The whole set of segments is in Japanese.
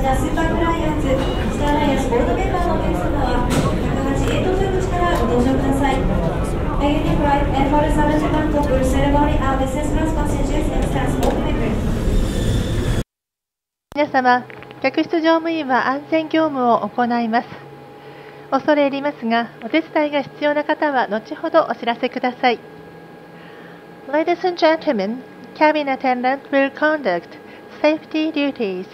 クライアンツ、吉田ライアンツゴールドンバーのお客様は、高橋栄東京口からご登場ください。皆様、客室乗務員は安全業務を行います。恐れ入りますが、お手伝いが必要な方は後ほどお知らせください。Ladies and gentlemen, cabin attendant will conduct safety duties.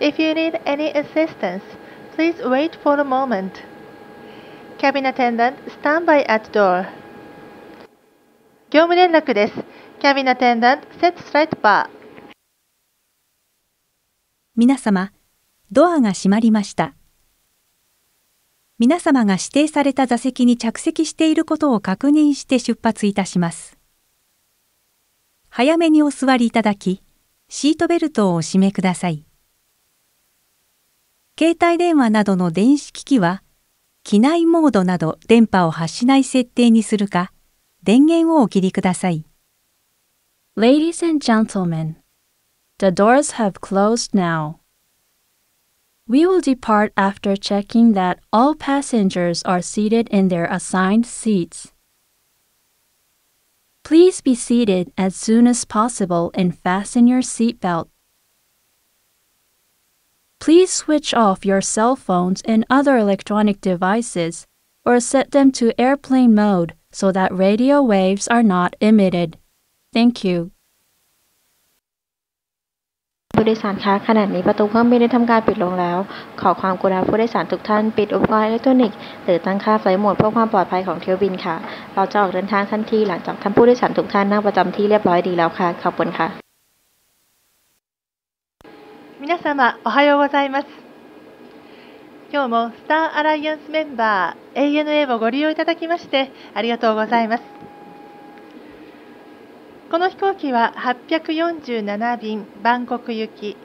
If you need any assistance, please wait for a moment. Cabin attendant, stand by at door. 業務連絡です。Cabin attendant, set straight bar. 皆様、ドアが閉まりました。皆様が指定された座席に着席していることを確認して出発いたします。早めにお座りいただき、シートベルトをお締めください。携帯電話などの電子機器は、機内モードなど電波を発しない設定にするか、電源をお切りください。Ladies and gentlemen, the doors have closed now. We will depart after checking that all passengers are seated in their assigned seats. Please be seated as soon as possible and fasten your seatbelt. Please switch off your cell phones and other electronic devices or set them to airplane mode so that radio waves are not emitted. Thank you. ผู้โดยสารคะขณะนี้ประตูเครื่องบินได้ทำการปิดลงแล้ว ขอความกรุณาผู้โดยสารทุกท่านปิดอุปกรณ์อิเล็กทรอนิกส์หรือตั้งค่าไฟล์โหมดเพื่อความปลอดภัยของเที่ยวบินค่ะ เราจะออกเดินทางทันทีหลังจากท่านผู้โดยสารทุกท่านนั่งประจำที่เรียบร้อยดีแล้วค่ะ ขอบคุณค่ะ 皆様おはようございます今日もスターアライアンスメンバー ANA をご利用いただきましてありがとうございますこの飛行機は847便バンコク行き、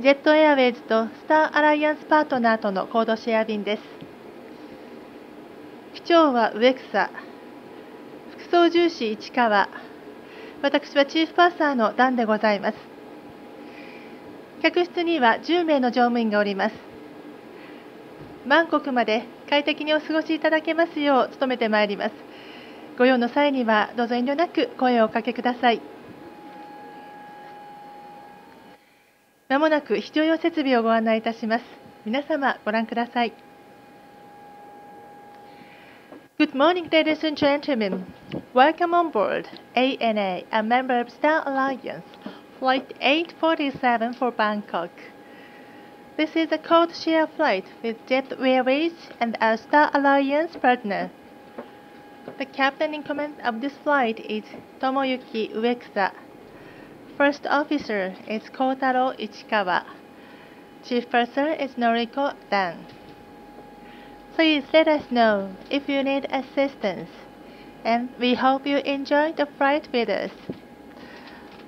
ジェットエアウェイズとスターアライアンスパートナーとのコードシェア便です。機長は植草、副操縦士市川、私はチーフパーサーのダンでございます。客室には10名の乗務員がおります。バンコクまで快適にお過ごしいただけますよう努めてまいります。ご用の際にはどうぞ遠慮なく声をおかけください。まもなく非常用設備をご案内いたします。皆様ご覧ください。Good morning, ladies and gentlemen. Welcome on board ANA, a member of Star Alliance, Flight 847 for Bangkok. This is a code share flight with Jet Airways and our Star Alliance partner. The captain in command of this flight is Tomoyuki Ueksa. First officer is Kotaro Ichikawa. Chief purser is Noriko Dan. Please let us know if you need assistance, and we hope you enjoy the flight with us.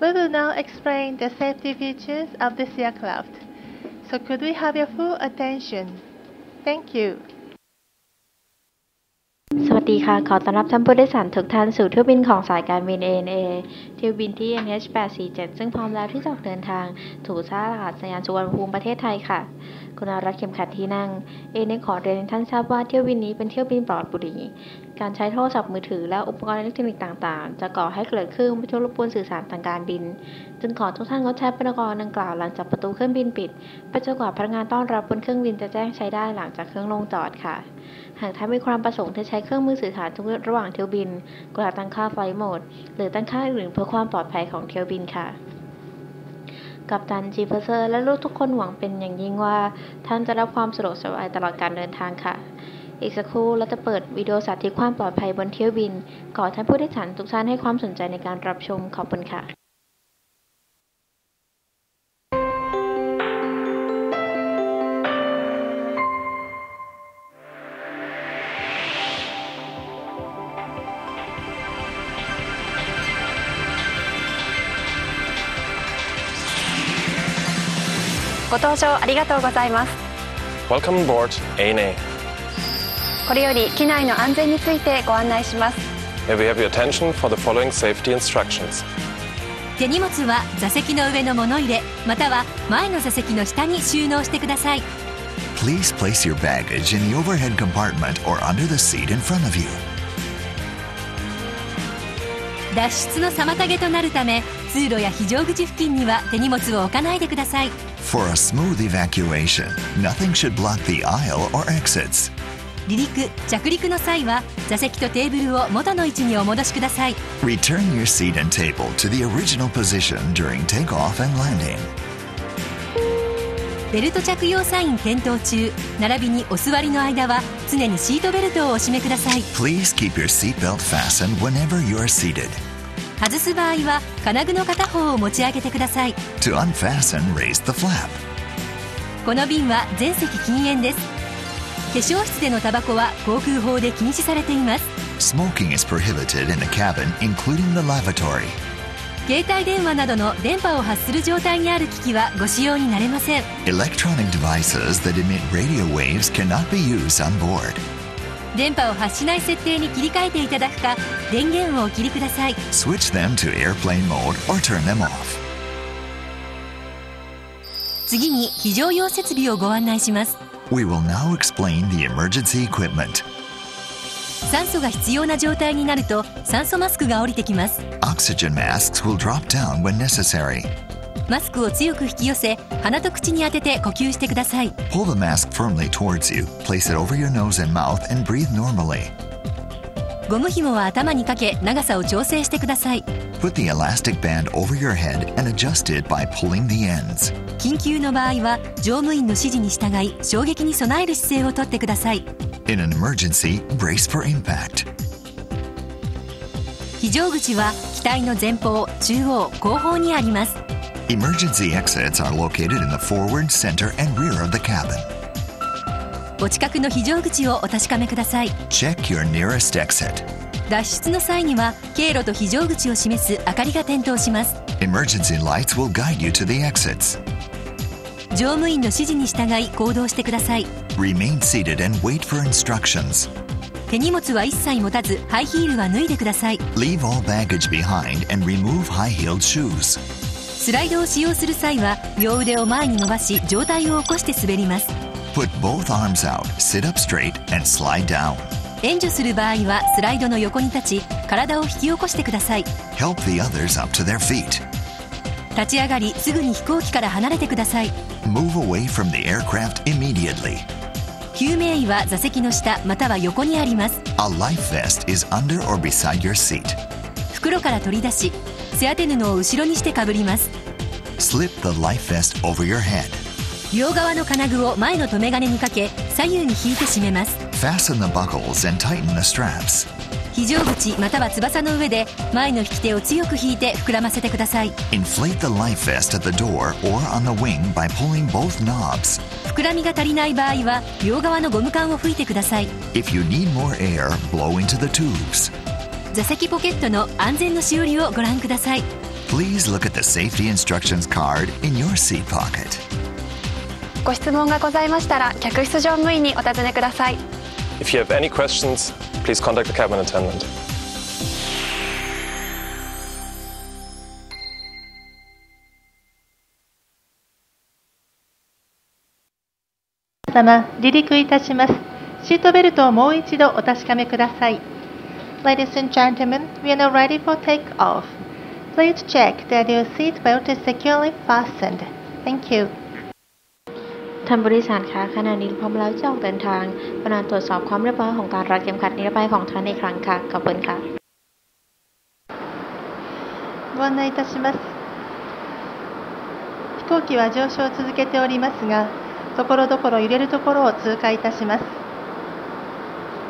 We will now explain the safety features of this aircraft, so could we have your full attention? Thank you. ดีค่ะ ขอต้อนรับท่านผู้โดยสารทุกท่านสู่เที่ยวบินของสายการบิน ANA เที่ยวบินที่ NH847 ซึ่งพร้อมแล้วที่จะออกเดินทางถูกท่าอากาศยานสุวรรณภูมิประเทศไทยค่ะ คุณอารักเข็มขัดที่นั่งเอเนขอเรียนท่านทราบว่าเที่ยวบินนี้เป็นเที่ยวบินปลอดบุหรี่ การใช้โทรศัพท์มือถือและอุปกรณ์อิเล็กทรอนิกส์ต่างๆ จะก่อให้เกิดคลื่นวิทยุรบกวนสื่อสารทางการบิน จึงขอทุกท่านงดใช้อุปกรณ์ดังกล่าวหลังจากประตูเครื่องบินปิดไปจนกว่าพนักงานต้อนรับบนเครื่องบินจะแจ้งใช้ได้หลังจากเครื่องลงจอดค่ะ หากท่านมีความประสงค์ที่ใช้เครื่องมือสื่อสารทุกระหว่างเที่ยวบิน กดตั้งค่าไฟโหมด หรือตั้งค่าอื่นเพื่อความปลอดภัยของเที่ยวบินค่ะกับตันจีเพอร์เซอร์และลูกทุกคนหวังเป็นอย่างยิ่งว่า ท่านจะรับความสะดวกสบายตลอดการเดินทางค่ะ อีกสักครู่เราจะเปิดวิดีโอสาธิตความปลอดภัยบนเที่ยวบินขอท่านผู้โดยสารทุกท่านให้ความสนใจในการรับชมขอบคุณค่ะ ご搭乗ありがとうございます Welcome aboard ANA これより機内の安全についてご案内します May we have your attention for the following safety instructions 手荷物は座席の上の物入れまたは前の座席の下に収納してください Please place your baggage in the overhead compartment or under the seat in front of you 脱出の妨げとなるため通路や非常口付近には手荷物を置かないでください For a smooth evacuation, nothing should block the aisle or exits. 離陸着陸の際は座席とテーブルを元の位置にお戻しください Return your seat and table to the original position during takeoff and landing. ベルト着用サイン点灯中並びにお座りの間は常にシートベルトをお締めください Please keep your seatbelt fastened whenever you are seated. 外す場合は金具の片方を持ち上げてください To unfasten, raise the flap. この便は全席禁煙です化粧室でのタバコは航空法で禁止されています Smoking is prohibited in the cabin, including the lavatory. 携帯電話などの電波を発する状態にある機器はご使用になれません Electronic devices that emit radio waves cannot be used on board. 電波を発しない設定に切り替えていただくか電源をお切りください Switch them to airplane mode or turn them off. 次に非常用設備をご案内します We will now explain the emergency equipment. 酸素が必要な状態になると酸素マスクが降りてきます Oxygen masks will drop down when necessary. マスクを強く引き寄せ鼻と口に当てて呼吸してください Pull the mask firmly towards you, place it over your nose and mouth, and breathe normally. ゴム紐は頭にかけ長さを調整してください Put the elastic band over your head and adjust it by pulling the ends. 緊急の場合は乗務員の指示に従い衝撃に備える姿勢をとってください In an emergency, brace for impact. 非常口は機体の前方中央後方にあります Emergency exits are located in the forward, center, and rear of the cabin. お近くの非常口をお確かめください Check your nearest exit. 脱出の際には経路と非常口を示す明かりが点灯します Emergency lights will guide you to the exits. 乗務員の指示に従い行動してください Remain seated and wait for instructions. 手荷物は一切持たずハイヒールは脱いでください Leave all baggage behind and remove high-heeled shoes. スライドを使用する際は両腕を前に伸ばし上体を起こして滑ります Put both arms out, sit up straight, and slide down. 援助する場合はスライドの横に立ち体を引き起こしてください Help the others up to their feet. 立ち上がりすぐに飛行機から離れてください Move away from the aircraft immediately. 救命医は座席の下または横にあります A life vest is under or beside your seat. 袋から取り出しせ当て布を後ろにしてかぶります Slip 両側の金具を前の留め金にかけ左右に引いて締めます非常口または翼の上で前の引き手を強く引いて膨らませてください膨らみが足りない場合は両側のゴム管を吹いてください座席ポケットの安全のしおりをご覧ください Please look at the safety instructions card in your seat pocket. ご質問がございましたら客室乗務員にお尋ねください If you have any questions, please contact the cabin attendant. 様、離陸いたします。シートベルトをもう一度お確かめください。Ladies and gentlemen, we are now ready for takeoff. Please check that your seat belt is securely fastened. Thank you. ท่านบริษัทคะขณะนี้พร้อมแล้วจะออกเดินทางกรุณาตรวจสอบความเรียบร้อยของการรัดเข็มขัดนิรภัยของท่านอีกครั้งค่ะ ขอบคุณค่ะ ご案内いたします。飛行機は上昇を続けておりますが、ところどころ揺れるところを通過いたします。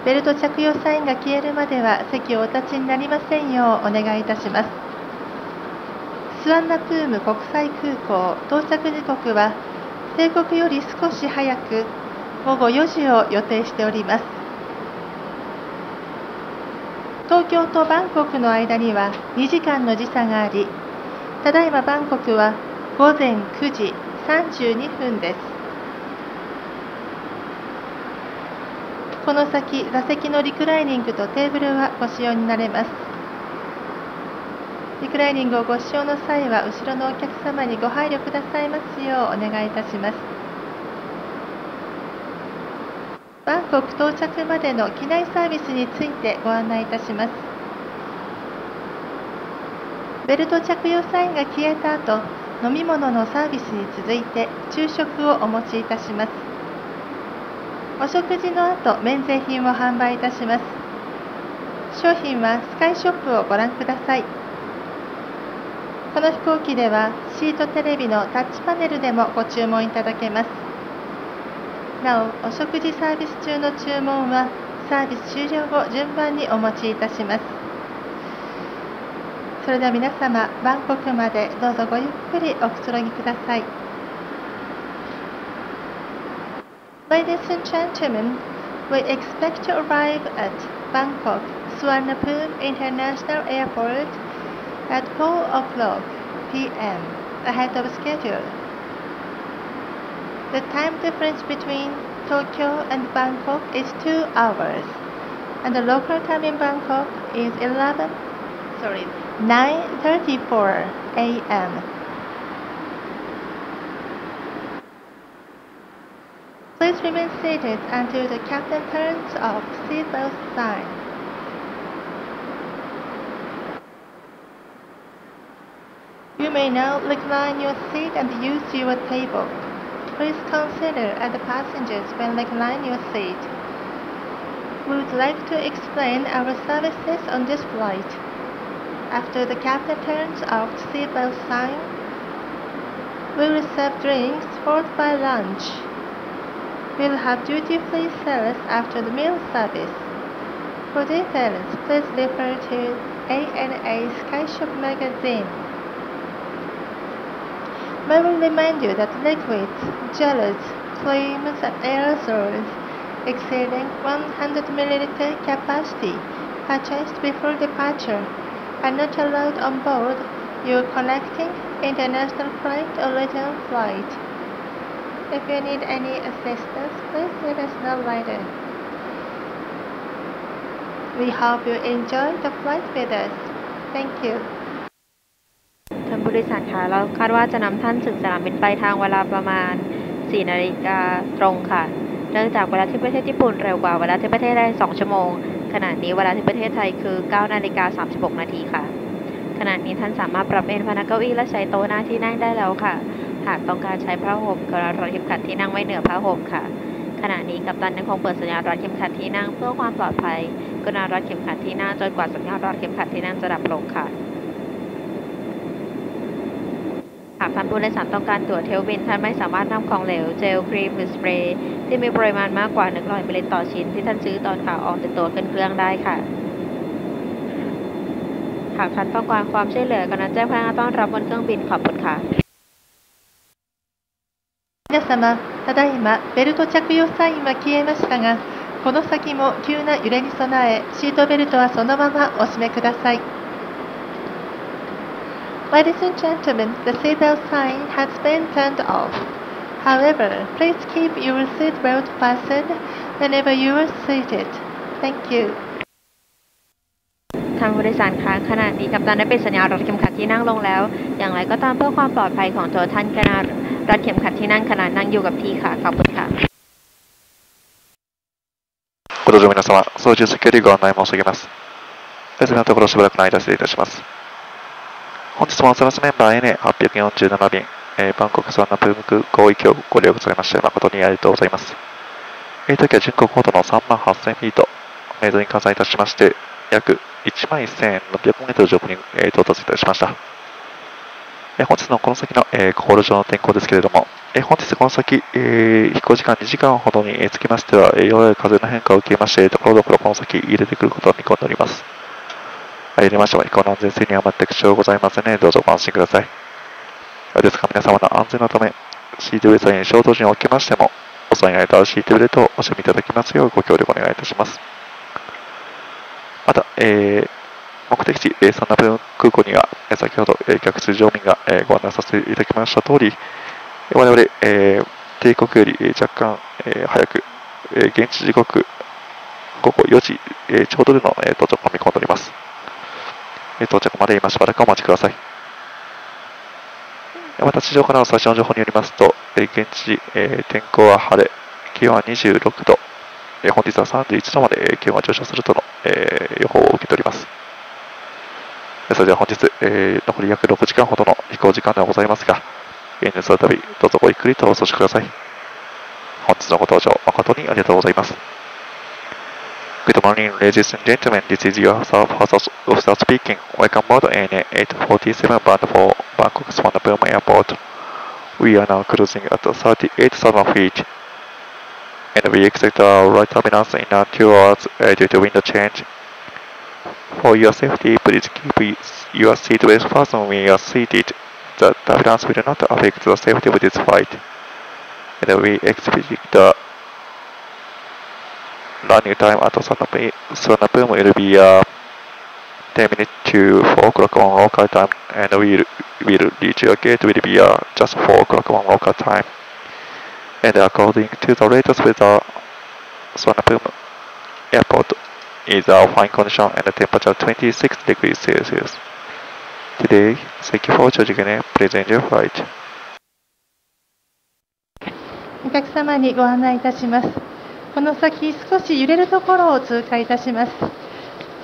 ベルト着用サインが消えるまでは席をお立ちになりませんようお願いいたします。スワンナプーム国際空港到着時刻は定刻より少し早く午後4時を予定しております。東京とバンコクの間には2時間の時差があり、ただいまバンコクは午前9時32分です。この先、座席のリクライニングとテーブルはご使用になれます。リクライニングをご使用の際は、後ろのお客様にご配慮くださいますようお願いいたします。バンコク到着までの機内サービスについてご案内いたします。ベルト着用サインが消えた後、飲み物のサービスに続いて昼食をお持ちいたします。お食事の後、免税品を販売いたします。商品はスカイショップをご覧ください。この飛行機ではシートテレビのタッチパネルでもご注文いただけます。なお、お食事サービス中の注文はサービス終了後順番にお持ちいたします。それでは皆様、バンコクまでどうぞごゆっくりおくつろぎください。Ladies and gentlemen, we expect to arrive at Bangkok Suvarnabhumi International Airport at 4 o'clock p.m. ahead of schedule. The time difference between Tokyo and Bangkok is 2 hours, and the local time in Bangkok is 11, sorry, 9:34 a.m. Please remain seated until the captain turns off seatbelt sign. You may now recline your seat and use your table. Please consider other passengers when reclining your seat. We would like to explain our services on this flight. After the captain turns off seatbelt sign, we will serve drinks followed by lunch. We'll have duty-free service after the meal service. For details, please refer to ANA Skyshop magazine. We remind you that liquids, gels, creams, and aerosols exceeding 100 ml capacity purchased before departure are not allowed on board your connecting international flight or return flight. If you need any assistance, please let us know later. We hope you enjoy the flight with us. Thank you. ท่านผู้โดยสารคะเราคาดว่าจะนำท่านถึงสนามบินปลายทางเวลาประมาณ 4 นาฬิกาตรงค่ะ เนื่องจากเวลาที่ประเทศญี่ปุ่นเร็วกว่าเวลาที่ประเทศไทย 2 ชั่วโมง ขณะนี้เวลาที่ประเทศไทยคือ 9 นาฬิกา 36 นาทีค่ะ ขณะนี้ท่านสามารถปรับเอนพนักเก้าอี้และใช้โต๊ะหน้าที่นั่งได้แล้วค่ะ หากต้องการใช้ผ้าห่มกระรัดเข็มขัดที่นั่งไว้เหนือผ้าห่มค่ะ ขณะนี้กัปตันยังคงเปิดสัญญาณรัดเข็มขัดที่นั่งเพื่อความปลอดภัยกรุณารัดเข็มขัดที่นั่งจนกว่าสัญญาณรัดเข็มขัดที่นั่งจะดับลงค่ะหากท่านผู้โดยสารต้องการตั๋วเทลบินท่านไม่สามารถนำของเหลวเจลครีมหรือสเปรย์ที่มีปริมาณมากกว่า 100มิลลิลิตรต่อชิ้นที่ท่านซื้อตอนขาออกติดตัวขึ้นเครื่องได้ค่ะ หากท่านต้องการความช่วยเหลือกรุณาแจ้งพนักงานต้อนรับบนเครื่องบินขอบคุณค่ะ 皆様、ただいまベルト着用サインは消えましたが、この先も急な揺れに備え、シートベルトはそのままお締めください。Ladies and gentlemen, the seatbelt sign has been turned off. However, please keep your seatbelt fastened whenever you are seated. Thank you. ทางผู้โดยสารคะขณะนี้กัปตันได้ปิดสัญญาณรัดเข็มขัดที่นั่งลงแล้ว อย่างไรก็ตามเพื่อความปลอดภัยของตัวท่านกรุณา รัดเข็มขัดที่นั่งขณะนั่งอยู่กับที่ค่ะ ขอบคุณค่ะ ご搭乗皆様、操縦席よりご案内申し上げます。ですのところしばらくの間失礼いたします。本日もお世話メンバー N847 便、えーバンコクスワンナプーム空港行きをご利用くださいまして誠にありがとうございます。えー、当機は巡航高度の3万8000フィート、メイドに換算いたしまして、約1万1600メートル上空に、えー到達いたしました。 え本日のこの先の、えー、航路上の天候ですけれども、え本日この先、えー飛行時間2時間ほどにえつきましては、えー弱い風の変化を受けまして、ところどころこの先入れてくることを見込んでおります。入りましても飛行の安全性には全く支障ございませんので、どうぞご安心ください。ですが皆様の安全のため、シートベルトに衝突時におきましても、お世話になれたシートベルトをお締めいただきますようご協力お願いいたします。また、えー目的地、えーサンナプーム空港には、えー先ほど、えー客室乗務員が、えーご案内させていただきました通り、我々、えー帝国よりえー若干、えー早く、えー現地時刻午後4時、えーちょうどでの、えー到着を見込んでおります。えー到着まで今しばらくお待ちください。また地上からの最新の情報によりますと、えー現地、えー天候は晴れ、気温は26度、えー本日は31度までえー気温が上昇するとの、えー予報を受けております。それでは本日、えー残り約6時間ほどの飛行時間ではございますが、現実の旅、どうぞごゆっくりとお過ごしください。本日のご搭乗誠にありがとうございます。Good morning, ladies and gentlemen. This is your staff officer speaking. Welcome aboard ANA 847 bound for Bangkok Suvarnabhumi Airport. We are now cruising at 38,000 feet, and we expect our right terminus in uh, two hours uh, due to window change. For your safety, please keep your seat belt fastened when you are seated. The turbulence will not affect the safety of this flight. And we expect the running time at Suvarnabhumi will be uh, 10 minutes to 4 o'clock on local time, and we will will reach your gate will be uh, just 4 o'clock on local time. And according to the latest weather, Suvarnabhumi Airport is a fine condition and the temperature 26 degrees Celsius. Today, thank you for choosing a pleasant flight. お客様にご案内いたします。この先少し揺れるところを通過いたします。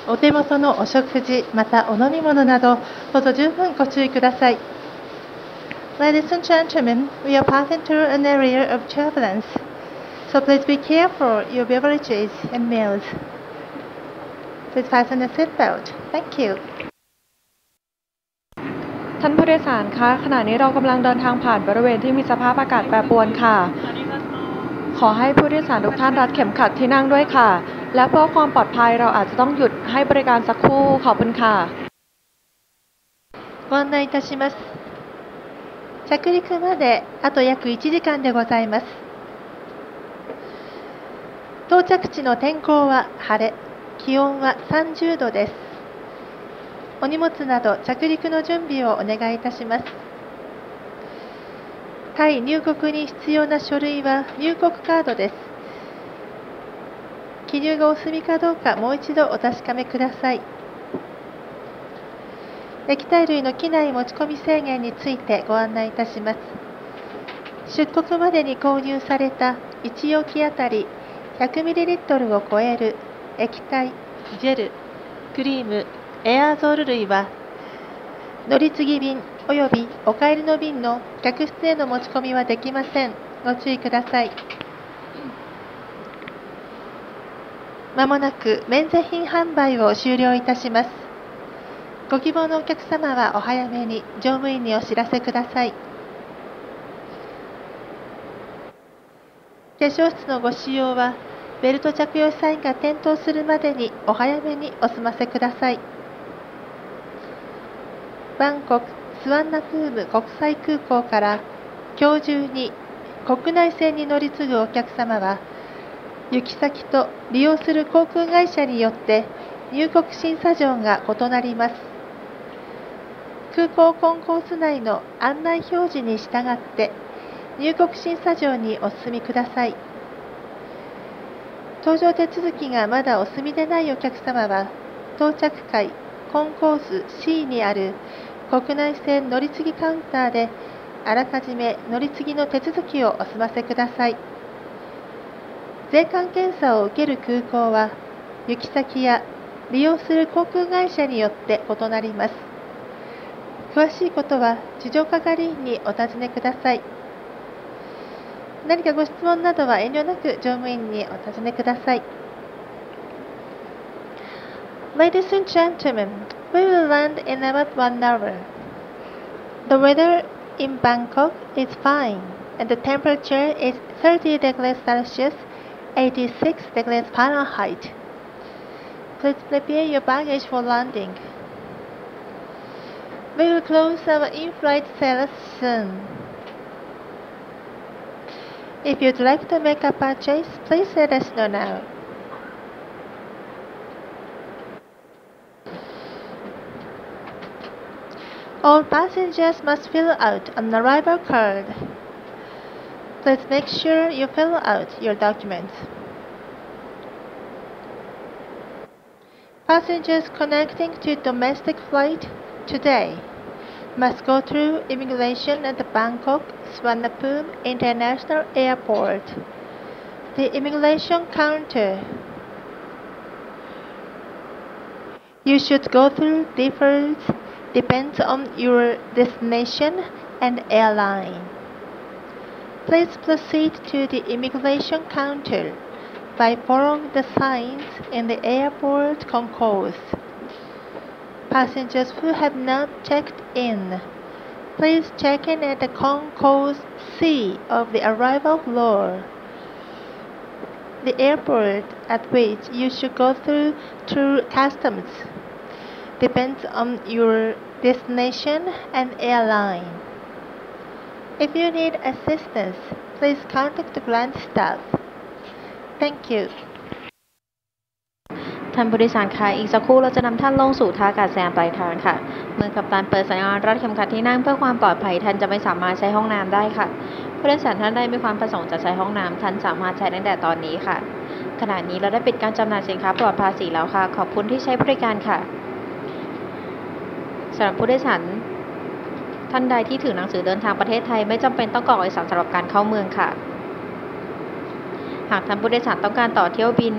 お手元のお食事、またお飲み物など、どうぞ十分ご注意ください。Ladies and gentlemen, we are passing through an area of turbulence, so please be careful your beverages and meals. Please fasten the seatbelt. Thank you. ท่านผู้โดยสารคะ ขณะนี้เรากำลังเดินทางผ่านบริเวณที่มีสภาพอากาศแปรปรวนค่ะ ขอให้ผู้โดยสารทุกท่านรัดเข็มขัดที่นั่งด้วยค่ะ และเพื่อความปลอดภัยเราอาจจะต้องหยุดให้บริการสักครู่ ขอบคุณค่ะ ご案内いたします。着陸まであと約1時間でございます。到着地の天候は晴れ、 気温は30度です。お荷物など着陸の準備をお願いいたします。タイ入国に必要な書類は入国カードです。記入がお済みかどうかもう一度お確かめください。液体類の機内持ち込み制限についてご案内いたします。出国までに購入された1容器あたり 100ml を超える液体、ジェル、クリーム、エアーゾール類は乗り継ぎ便およびお帰りの便の客室への持ち込みはできません。ご注意ください。まもなく免税品販売を終了いたします。ご希望のお客様はお早めに乗務員にお知らせください。化粧室のご使用はベルト着用サインが点灯するまでにお早めにお済ませください。バンコクスワンナプーム国際空港から今日中に国内線に乗り継ぐお客様は行き先と利用する航空会社によって入国審査場が異なります空港コンコース内の案内表示に従って入国審査場にお進みください搭乗手続きがまだお済みでないお客様は到着会コンコース C にある国内線乗り継ぎカウンターであらかじめ乗り継ぎの手続きをお済ませください。税関検査を受ける空港は行き先や利用する航空会社によって異なります。詳しいことは地上係員にお尋ねください。何かご質問などは遠慮なく乗務員にお尋ねください Ladies and gentlemen, we will land in about one hour. The weather in Bangkok is fine and the temperature is 30 degrees Celsius 86 degrees Fahrenheit. Please prepare your baggage for landing. We will close our in-flight sales soon. If you'd like to make a purchase, please let us know now. All passengers must fill out an arrival card. Please make sure you fill out your documents. Passengers connecting to domestic flight today must go through immigration at Bangkok Suvarnabhumi International Airport. The immigration counter you should go through differs depends on your destination and airline. Please proceed to the immigration counter by following the signs in the airport concourse. Passengers who have not checked in, please check in at the concourse C of the arrival floor. The airport at which you should go through through customs depends on your destination and airline. If you need assistance, please contact the ground staff. Thank you. ท่านผู้โดยสารคะอีกสักครู่เราจะนำท่านลงสู่ท่าอากาศยานปลายทางค่ะ เมื่อกัปตันเปิดสัญญาณรัดเข็มขัดที่นั่งเพื่อความปลอดภัยท่านจะไม่สามารถใช้ห้องน้ำได้ค่ะผู้โดยสารท่านใดมีความประสงค์จะใช้ห้องน้ำท่านสามารถใช้ตั้งแต่ตอนนี้ค่ะ ขณะนี้เราได้ปิดการจำหน่ายสินค้าปลอดภาษีแล้วค่ะ ขอบคุณที่ใช้บริการค่ะสำหรับผู้โดยสารท่านใดที่ถือหนังสือเดินทางประเทศไทย ไม่จำเป็นต้องกรอกเอกสารสำหรับการเข้าเมืองค่ะ หากท่านผู้โดยสารต้องการต่อเที่ยวบิน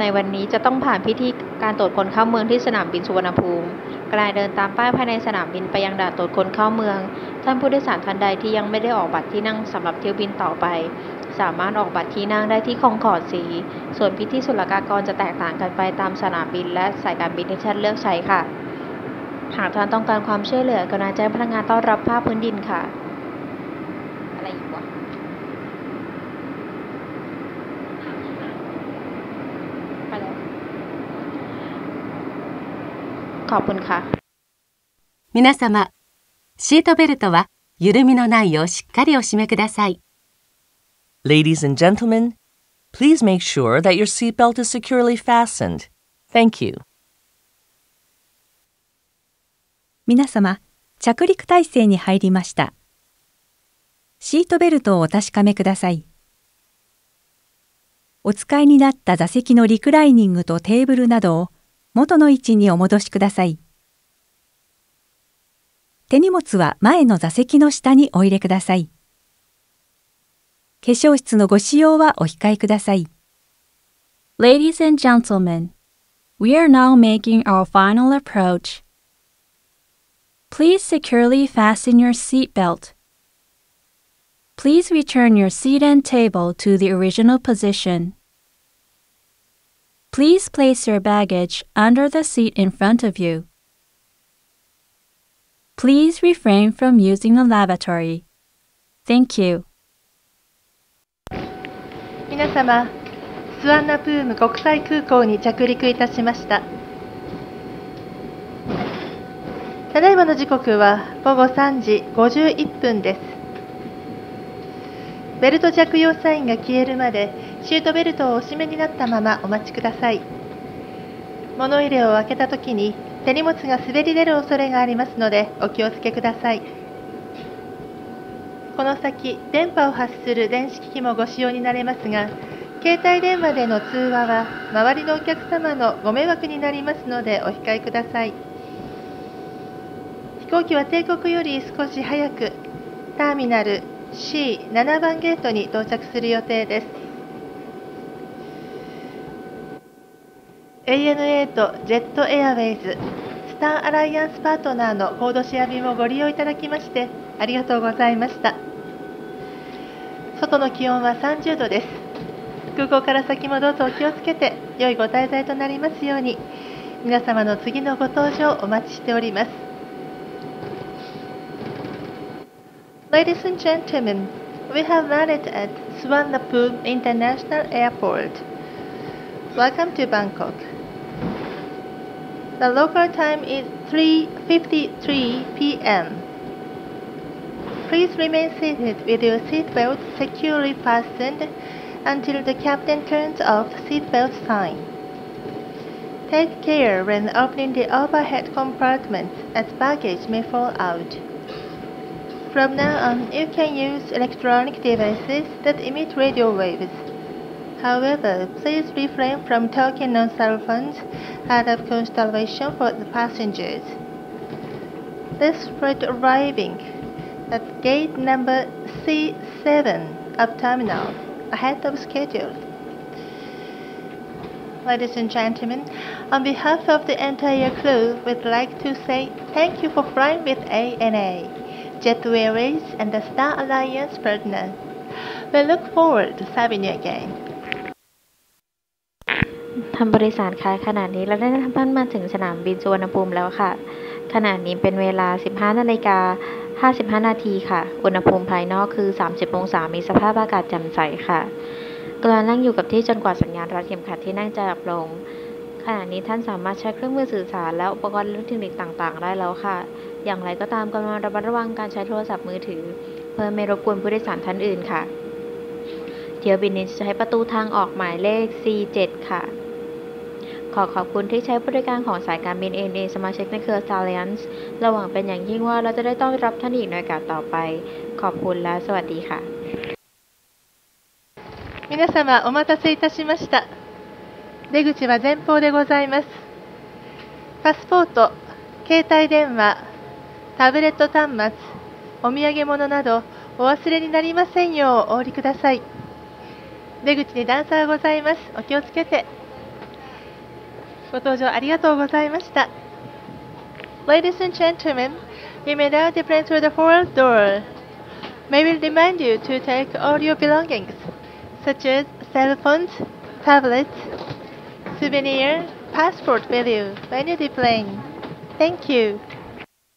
ในวันนี้จะต้องผ่านพิธีการตรวจคนเข้าเมืองที่สนามบินสุวรรณภูมิ กลายเดินตามป้ายภายในสนามบินไปยังด่านตรวจคนเข้าเมือง ท่านผู้โดยสารท่านใดที่ยังไม่ได้ออกบัตรที่นั่งสำหรับเที่ยวบินต่อไป สามารถออกบัตรที่นั่งได้ที่คองคอดสี ส่วนพิธีศุลกากรจะแตกต่างกันไปตามสนามบิน และสายการบินที่ท่านเลือกใช้ค่ะ หากท่านต้องการความช่วยเหลือกรุณาแจ้งพนักงานต้อนรับภาคพื้นดินค่ะ ขอบคุณค่ะ 皆様、シートベルトは緩みのないようしっかりお締めください。 Ladies and gentlemen, Please make sure that your seatbelt is securely fastened. Thank you. 皆様、着陸態勢に入りました。シートベルトをお確かめください。お使いになった座席のリクライニングとテーブルなどを 元の位置にお戻しください。手荷物は前の座席の下にお入れください。化粧室のご使用はお控えください。Ladies and gentlemen, we are now making our final approach. Please securely fasten your seatbelt. Please return your seat and table to the original position. Please place your baggage under the seat in front of you. Please refrain from using the lavatory. Thank you. 皆様、スワンナプーム国際空港に着陸いたしました。ただいまの時刻は午後3時51分です。ベルト着用サインが消えるまで シートベルトをお締めになったままお待ちください。物入れを開けたときに手荷物が滑り出る恐れがありますのでお気をつけください。この先、電波を発する電子機器もご使用になれますが、携帯電話での通話は周りのお客様のご迷惑になりますのでお控えください。飛行機は帝国より少し早くターミナル C7 番ゲートに到着する予定です。ANA とジェットエアウェイズ、スターアライアンスパートナーのコードシェア便をご利用いただきましてありがとうございました。外の気温は30度です。空港から先もどうぞお気をつけて良いご滞在となりますように皆様の次のご搭乗お待ちしております。Ladies and gentlemen, we have landed at Suvarnabhumi International Airport. Welcome to Bangkok. The local time is 3:53 p.m. Please remain seated with your seatbelt securely fastened until the captain turns off the seatbelt sign. Take care when opening the overhead compartments as baggage may fall out. From now on, you can use electronic devices that emit radio waves. However, please refrain from talking on cell phones out of consideration for the passengers. This flight arriving at gate number C7 of terminal ahead of schedule. Ladies and gentlemen, on behalf of the entire crew, we'd like to say thank you for flying with ANA, Jet Airways, and the Star Alliance partner. We look forward to serving you again. ทำบริษัทค่ะขณะนี้เราได้ท่านมาถึงสนามบินสุวรรณภูมิแล้วค่ะ ขณะนี้เป็นเวลา 15นาฬิกา55 นาทีค่ะ อุณหภูมิภายนอกคือ 30 องศา มีสภาพอากาศแจ่มใสค่ะกำลังนั่งอยู่กับที่จนกว่าสัญญาณรัดเข็มขัดที่นั่งจะดับลง ขณะนี้ท่านสามารถใช้เครื่องมือสื่อสารและอุปกรณ์อิเล็กทรอนิกส์ต่าง ๆ ได้แล้วค่ะ อย่างไรก็ตามกำลังระมัดระวังการใช้โทรศัพท์มือถือ เพื่อไม่รบกวนผู้โดยสารท่านอื่นค่ะ เที่ยวบินนี้จะใช้ประตูทางออกหมายเลข C7 ค่ะ อขอบคุณที่ใช้บริการของสายการบิน ANA สมาชิกในเครือ Star Alliance ระหวังเป็นอย่างยิ่งว่าเราจะได้ต้อนรับท่านอีกในโอกาสต่อไป ขอบคุณและสวัสดีค่ะ 皆様お待たせいたしました出口は前方でございますパスポート携帯電話タブレット端末お土産物などお忘れになりませんようお降りください出口に段差がございますお気をつけて ご搭乗ありがとうございました Ladies and gentlemen, you may now depart through the forward door. May we remind you to take all your belongings, such as cell phones, tablets, souvenir, passport with you when you deplane. Thank you.